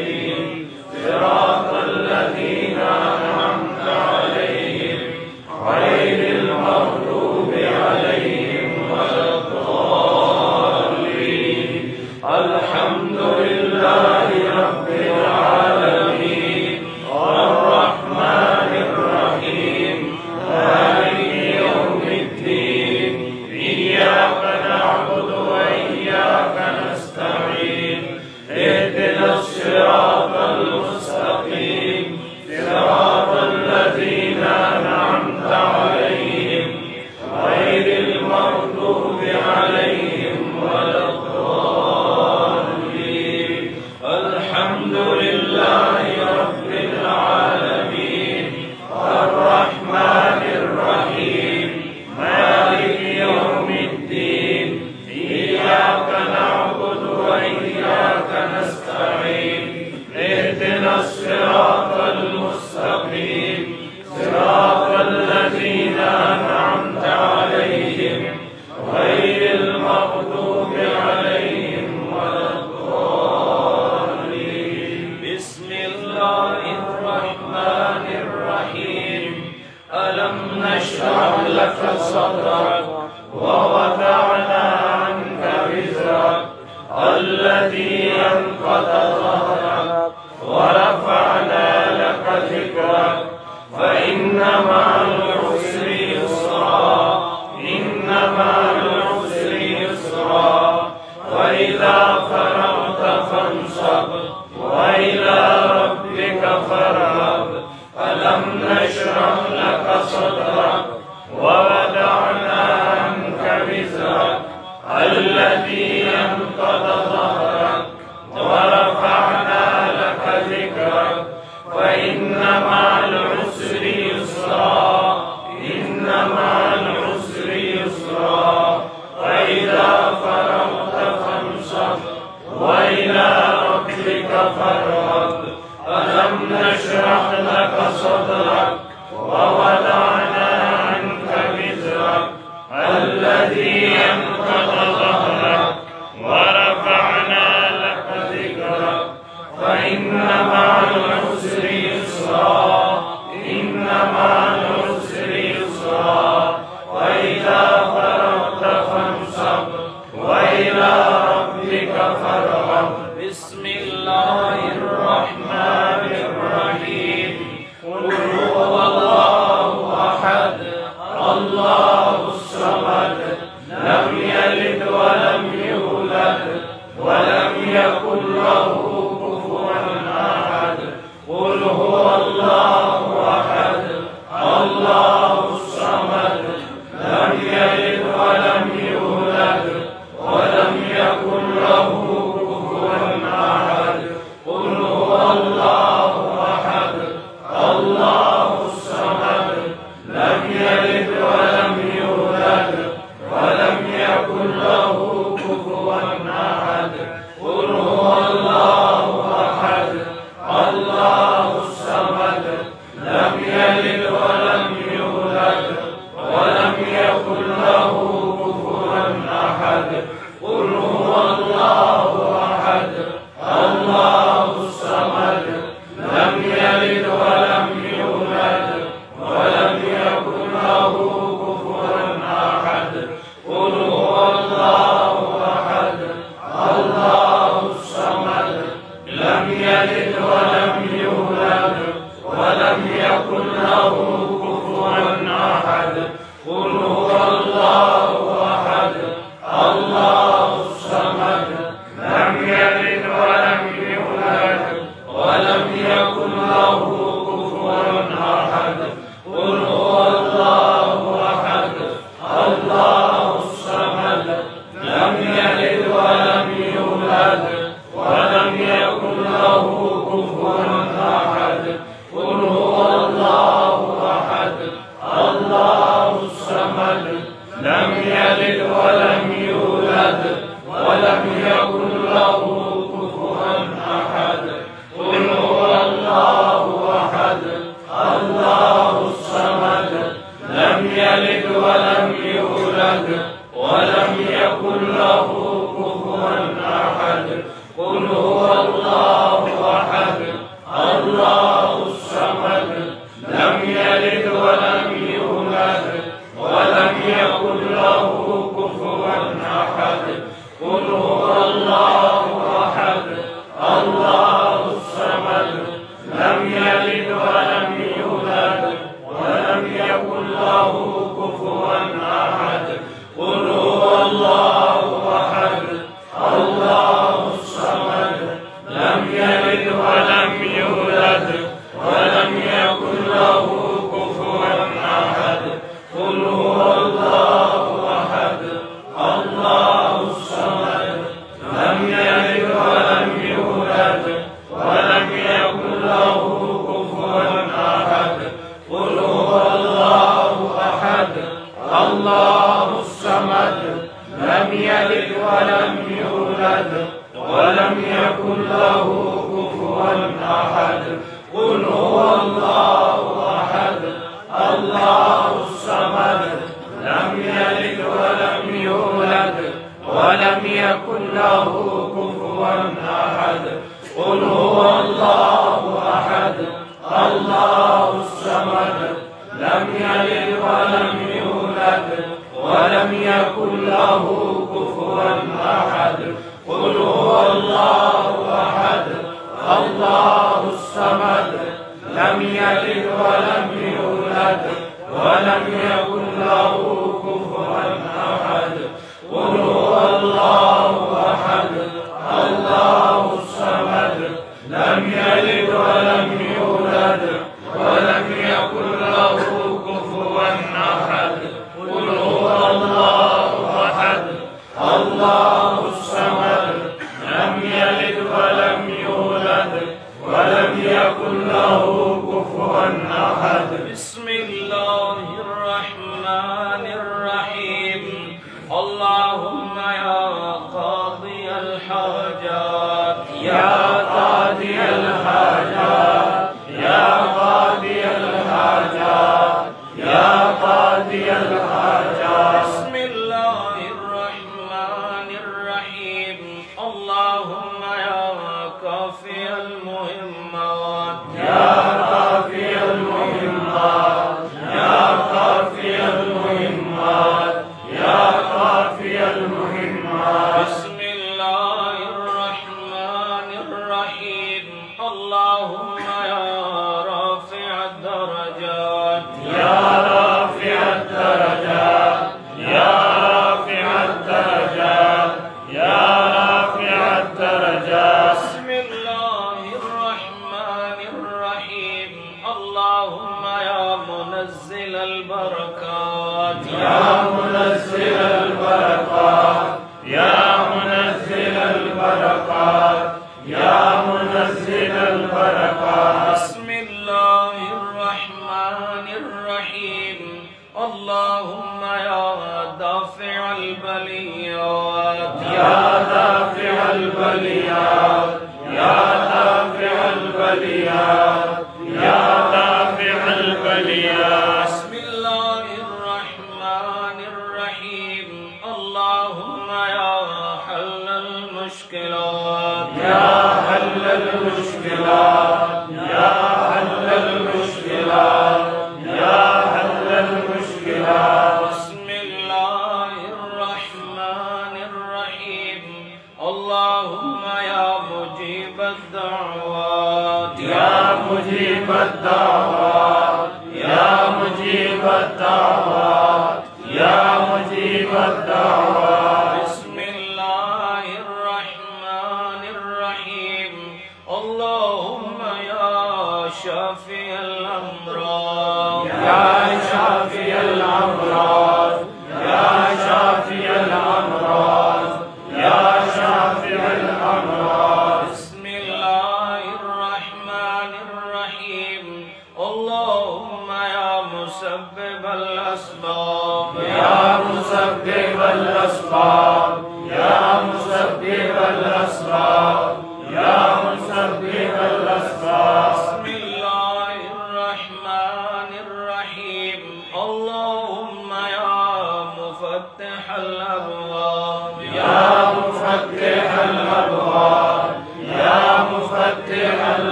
Amen. فإنما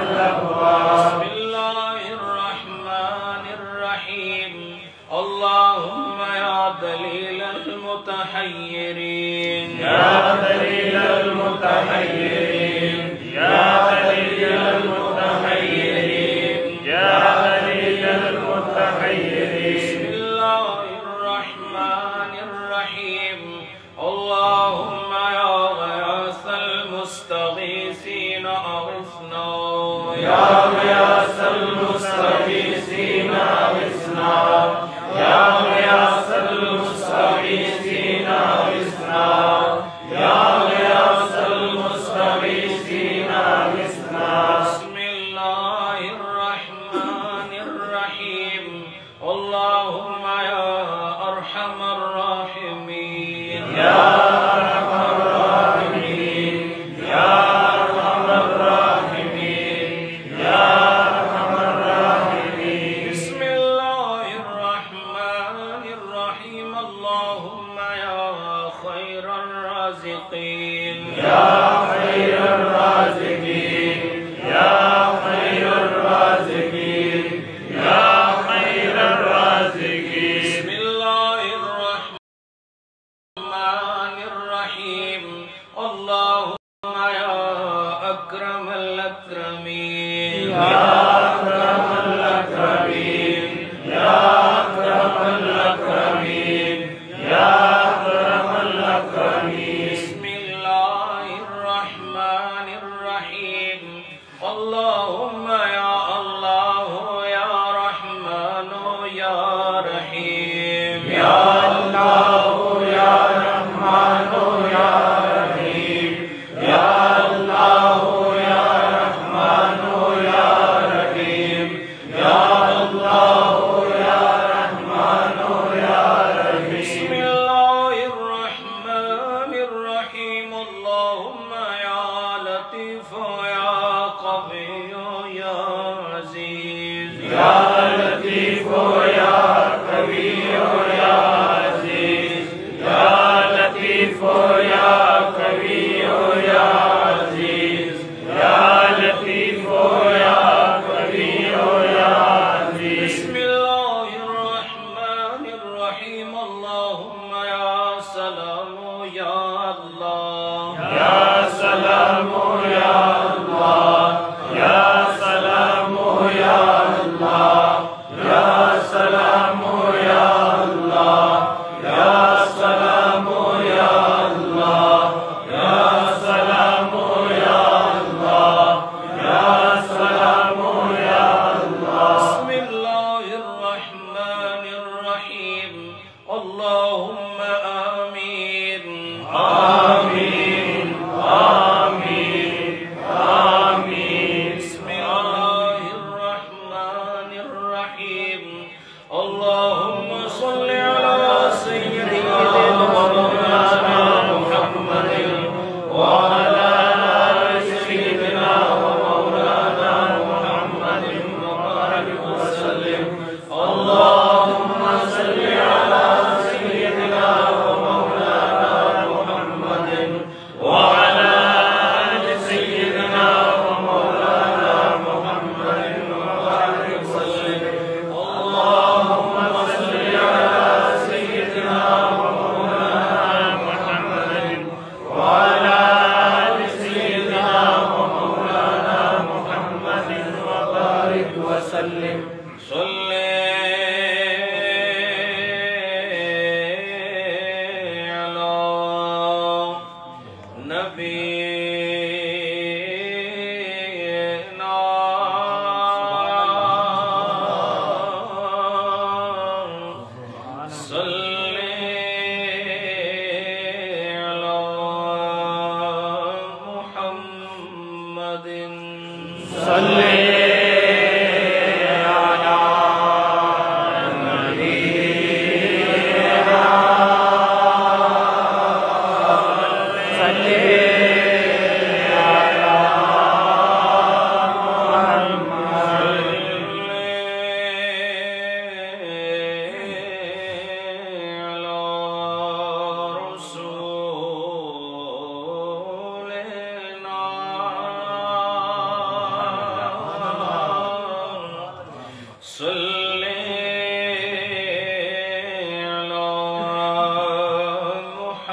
Allahuakbar.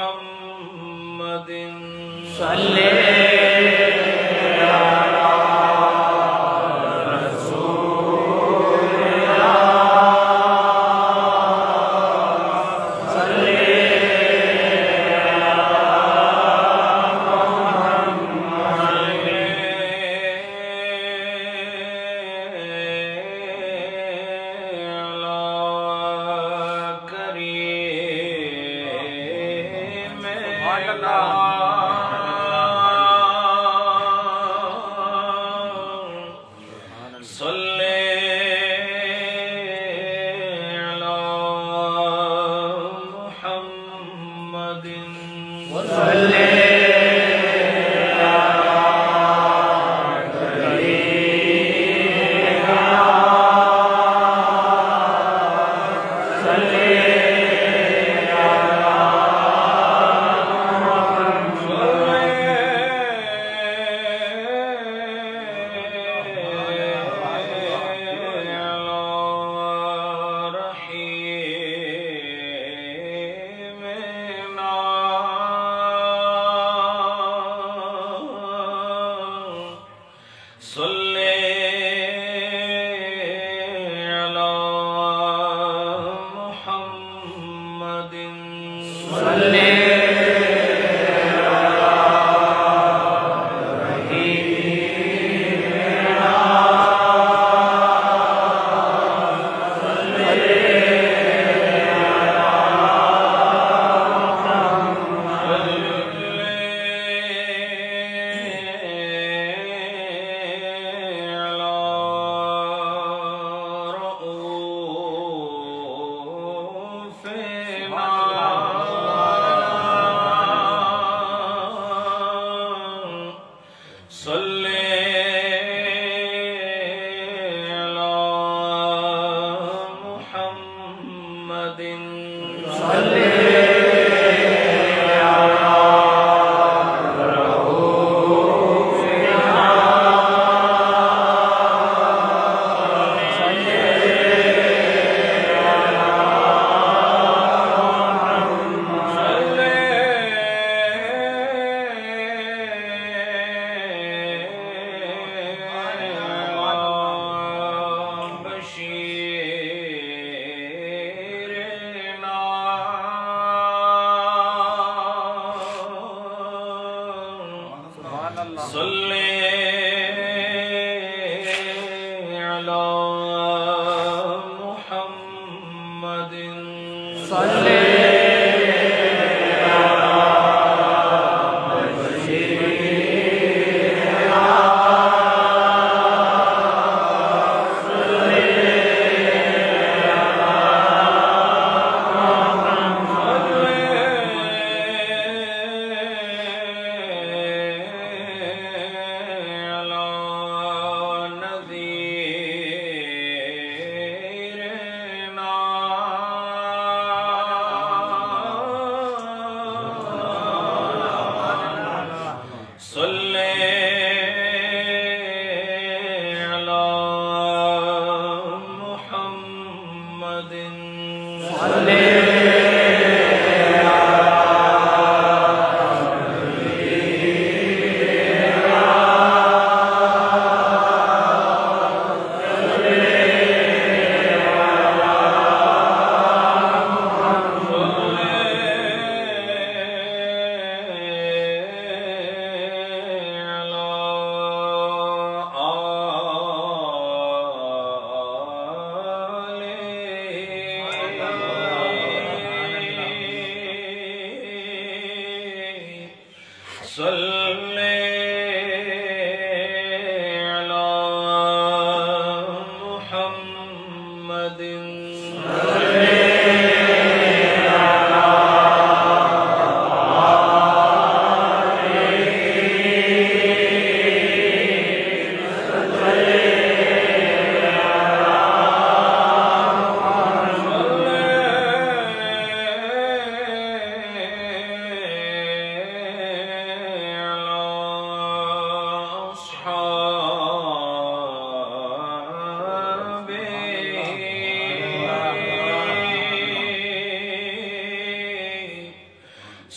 محمد صلی محمد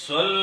صلى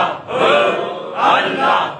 Allahu Akbar.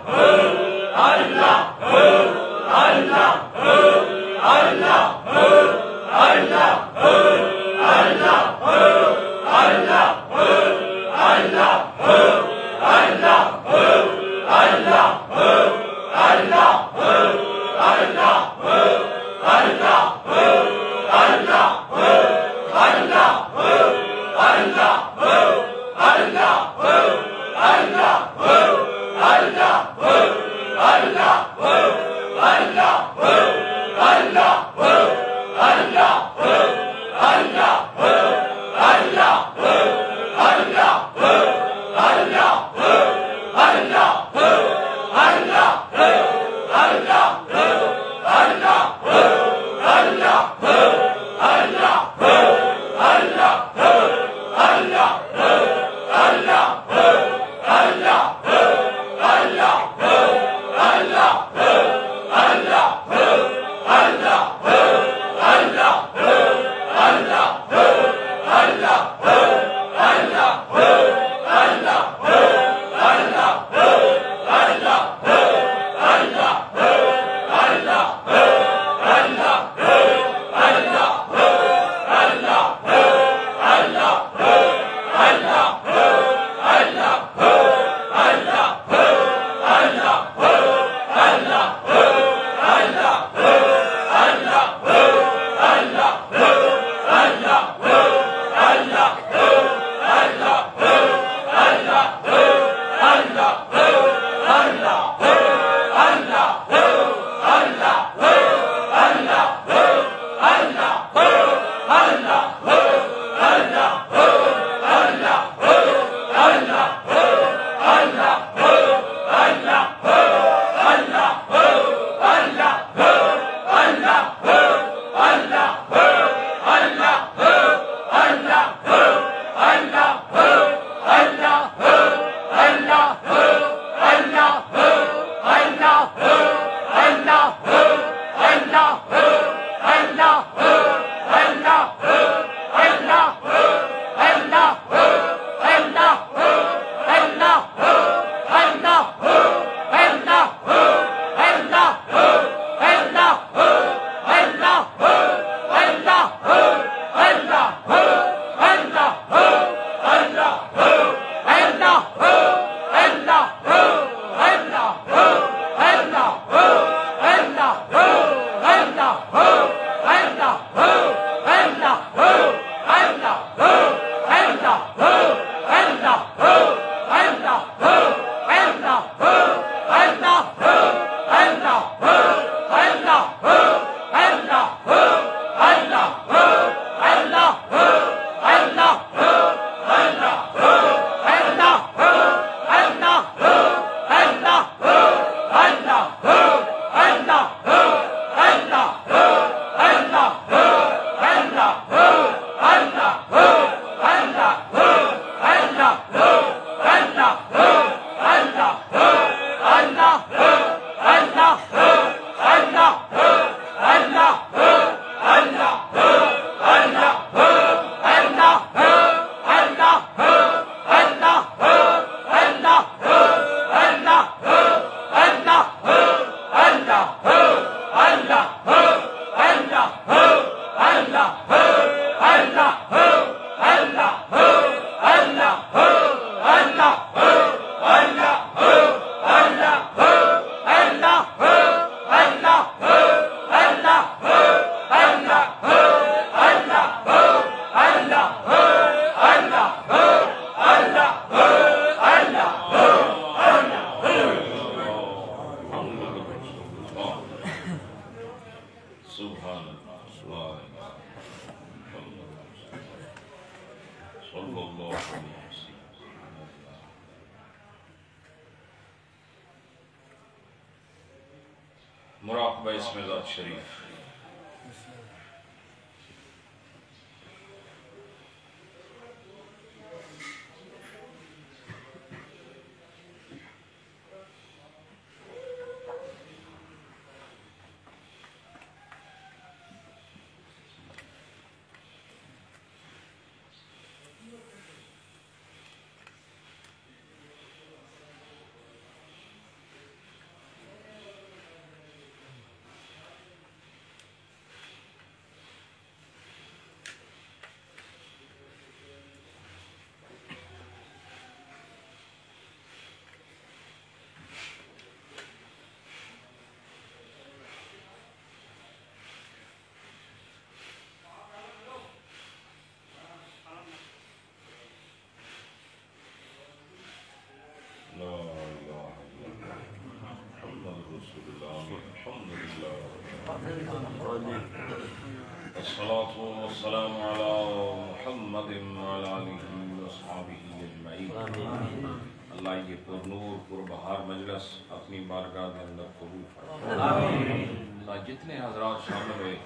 مجلس اپنی بارگاہ کے اندر قبول فرمائے۔ اللہ جتنے حضرات شامل ہوئے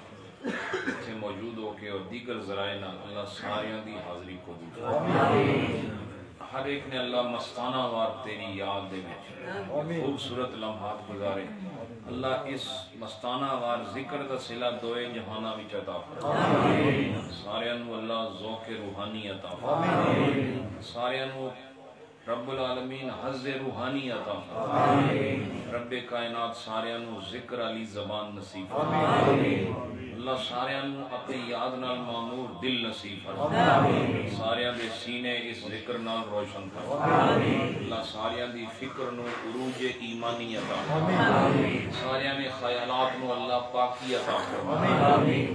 اتنے موجود ہو کے اور دیگر ذرائع نال اللہ ساریاں دی حاضری قبول فرمائے۔ ہر ایک نے اللہ مستانہ وار تیری یاد دے وچ خوبصورت لمحات گزارے۔ اللہ اس مستانہ وار ذکر دا صلہ دوئے جہانہ وچ عطا فرمائے۔ ساریاں نو اللہ ذوق روحانی عطا فرمائے۔ ساریاں نو رب العالمین حز روحانی عطا رب کائنات ساریاں نو ذکر علی زبان نصیب اللہ ساریاں نو اپنی یاد نال معمور دل نصیب ساریاں دے سینے اس ذکر نال روشن فرمائے۔ اللہ ساریاں دی فکر نو عروج ایمانی عطا ساریاں نے خیالات نو اللہ پاکی عطا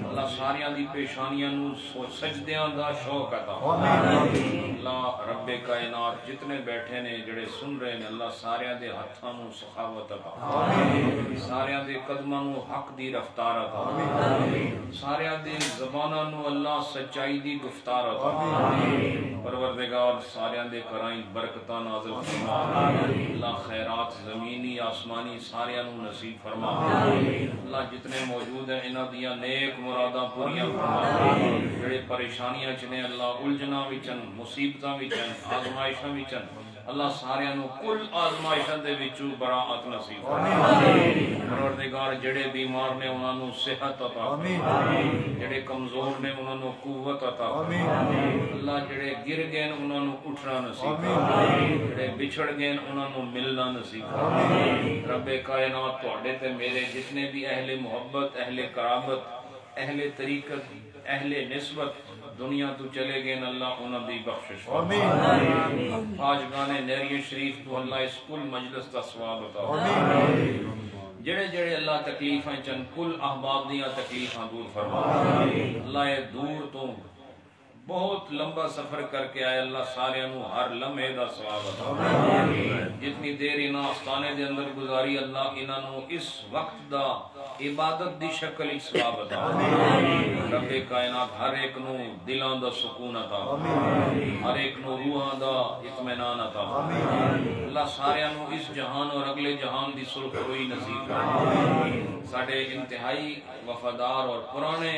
اللہ ساریاں دی پیشانیاں نو سجدیاں دا شوق عطا اللہ رب کائنات جتنے بیٹھے نے جڑے سن رہے ہیں اللہ ساریاں دے ہتھاں نو سخاوت عطا ساریاں دے قدماں نو حق دی رفتار عطا ساریاں دے زباناں نو اللہ سچائی دی گفتار عطا پروردگار ساریاں دے کرائیں برکتاں نازل فرما اللہ خیرات زمینی آسمانی ساریاں نو نصیب فرما اللہ جتنے موجود ہیں انہاں دیاں نیک مراداں پوریاں فرما جڑے پریشانیاں چنے اللہ الجھناں وچن مصیبتاں وچن آزمائشاں وچن اللہ ساریاں نو کل آزمائشاں دے وچوں براعت نصیب پروردگار جڑے بیمار نے انہاں نو صحت عطا جڑے کمزور نے انہاں نو قوت عطا اللہ جڑے گر گئے انہاں نو اٹھنا نصیب جڑے بچھڑ گئے انہاں نو ملنا نصیب رب کائنات تواڈے تے میرے جتنے بھی اہل محبت اہل قرابت اہل طریقت اہل نسبت دنیا تو چلے گئے اللہ انہاں دی بخشش آج گانے نیری شریف تو اللہ اس کل مجلس دا ثواب عطا جڑے جڑے اللہ تکلیفاں چن کل احباب دیاں تکلیفاں دور فرما اللہ دور تو بہت لمبا سفر کر کے آئے۔ اللہ سارے نو ہر لمحے دا ثواب عطا جتنی دیر انہاں آستانے دے اندر گزاری اللہ انہاں نو اس وقت دا عبادت دی شکل اس ثواب عطا رب کائنات ہر ایک نو دلاں دا سکون عطا ہر ایک نو روحاں دا اطمینان عطا اللہ سارے نو اس جہان اور اگلے جہان دی سرخ روئی نصیب ساڈے انتہائی وفادار اور پرانے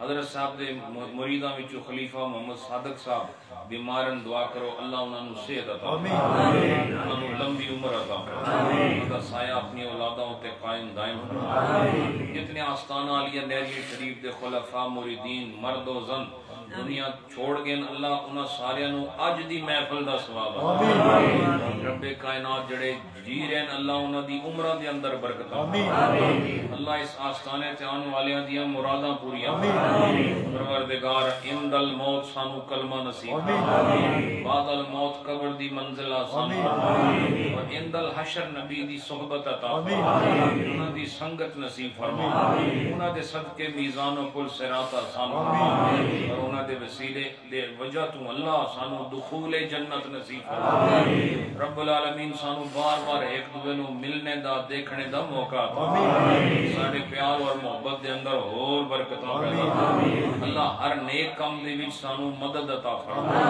حضرت صاحب دے مریداں وچوں خلیفہ محمد صادق صاحب بیمارن دعا کرو اللہ انہاں نو صحت عطا انہاں نو لمبی عمر عطا انہاں دا سایہ اپنی اولاداں تے قائم دائم فرما جتنے آستانہ علیہ نیری شریف دے خلفاء مریدین مرد و زن دنیا چھوڑ گئے اللہ انہاں سارے نو اج دی محفل دا ثواب رب کائنات جڑے جی ہیں اللہ انہاں دی عمرہ دے اندر برکت اللہ اس آستانے تے آنے والیاں دیاں مراداں پوریاں پروردگار اند الموت سانو کلمہ نصیب بعد الموت قبر دی منزل آسان اور اند الحشر نبی دی صحبت عطا انہاں دی سنگت نصیب فرما انہاں دے صدقے میزان و کل آسان فرما اور انہاں دے وسیلے دے وجہ تو اللہ سانو دخول جنت نصیب فرما رب العالمین سانو بار بار ایک دوے نو ملنے دا دیکھنے دا موقع ساڈے پیار اور محبت دے اندر اور برکتاں پیدا اللہ ہر نیک کام دے وچ سانو مدد عطا فرما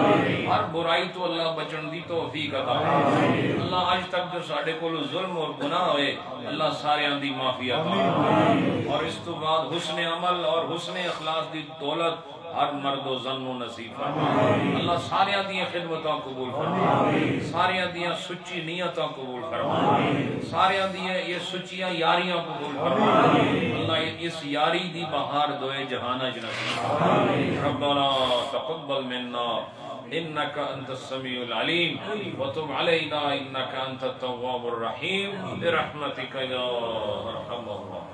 ہر برائی تو اللہ بچن دی توفیق عطا فرما اللہ اج تک جو ساڈے کول ظلم اور گناہ ہوئے اللہ ساریاں دی معافی عطا فرما اور اس تو بعد حسن عمل اور حسن اخلاص دی دولت ہر مرد و زن و نصیب فرما۔ اللہ ساریاں دیاں خدمتاں قبول فرما۔ ساریاں دیاں سچی نیتاں قبول فرما۔ ساریاں دیاں یہ سچیاں یاریاں قبول فرما۔ اللہ اس یاری دی بہار دوئے جہانہ جنسی ربنا تقبل منا۔ انك انت السميع العليم وتب علينا انك انت التواب الرحيم برحمتك يا ارحم الراحمين